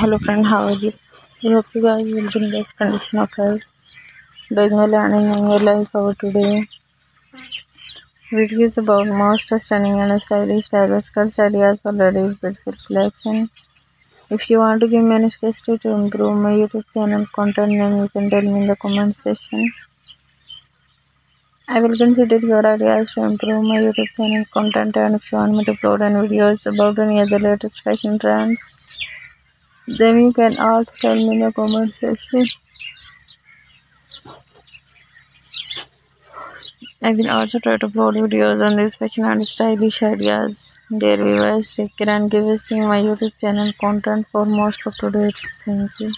hello friend how are you? I hope you guys will be in best condition of health. Doing well and enjoying your life over today. Video is about most stunning and stylish stylish skirts ideas for ladies beautiful collection if you want to give me any suggestion to improve my youtube channel content name you can tell me in the comment section. I will consider your ideas to improve my YouTube channel content and if you want me to upload any videos about any other latest fashion trends then you can also tell me in the comment section. I will also try to upload videos on this fashion and stylish ideas. Dear viewers, take care and give us my YouTube channel content for most up to date. Thank you.